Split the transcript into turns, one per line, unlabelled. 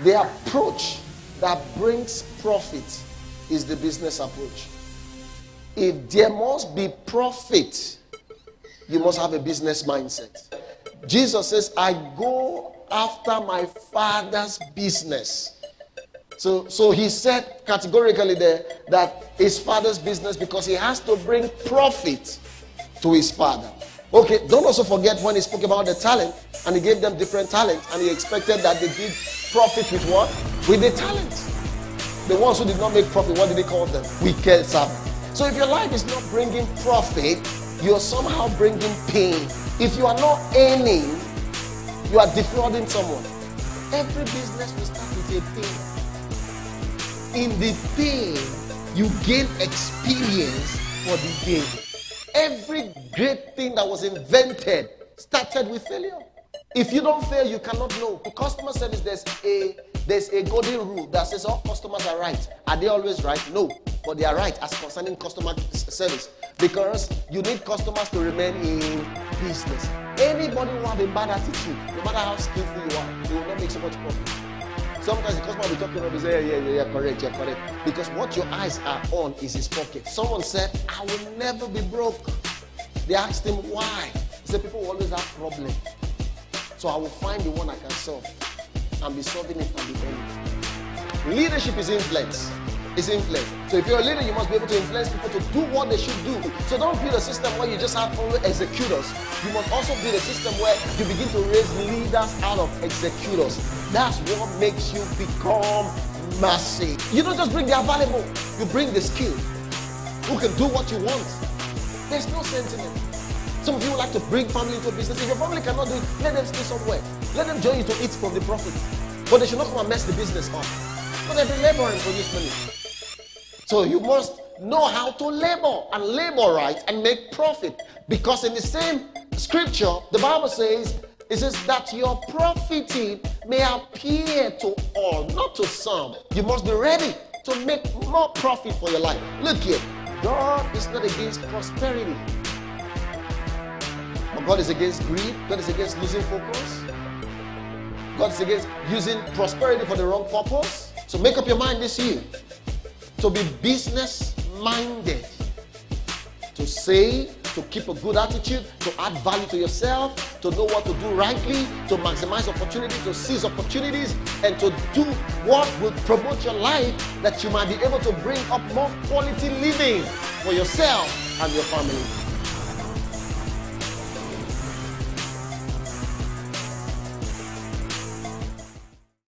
The approach that brings profit is the business approach. If there must be profit, you must have a business mindset. Jesus says, I go after my father's business. So, so he said categorically there that his father's business because he has to bring profit to his father. Okay, don't also forget when he spoke about the talent and he gave them different talents and he expected that they did profit with what? With the talent. The ones who did not make profit, what did they call them? Wicked servants. So if your life is not bringing profit, you're somehow bringing pain. If you are not earning, you are defrauding someone. Every business will start with a pain. In the pain, you gain experience for the gain. Every great thing that was invented started with failure. If you don't fail, you cannot know. For customer service, there's a there's a golden rule that says all customers are right. Are they always right? No, but they are right as concerning customer service because you need customers to remain in business. Anybody who have a bad attitude, no matter how skillful you are, you will not make so much profit. Sometimes the customer will be talking about, say, yeah, yeah, yeah, correct, you're correct. Because what your eyes are on is his pocket. Someone said, I will never be broke. They asked him why. He said, people always have problems. So I will find the one I can solve and be solving it and be earning. Leadership is influence is influence. So if you're a leader, you must be able to influence people to do what they should do. So don't build a system where you just have only executors. You must also build a system where you begin to raise leaders out of executors. That's what makes you become massive. You don't just bring the available, you bring the skill who can do what you want. There's no sentiment. Some of you like to bring family into business. If your family cannot do it, let them stay somewhere. Let them join you to eat from the profit. But they should not come and mess the business up. But they've been laboring for this money. So you must know how to labor and labor right and make profit. Because in the same scripture, the Bible says, it says that your profiting may appear to all, not to some. You must be ready to make more profit for your life. Look here, God is not against prosperity. God is against greed. God is against losing focus. God is against using prosperity for the wrong purpose. So make up your mind this year to be business minded, to say, to keep a good attitude, to add value to yourself, to know what to do rightly, to maximize opportunities, to seize opportunities, and to do what will promote your life that you might be able to bring up more quality living for yourself and your family.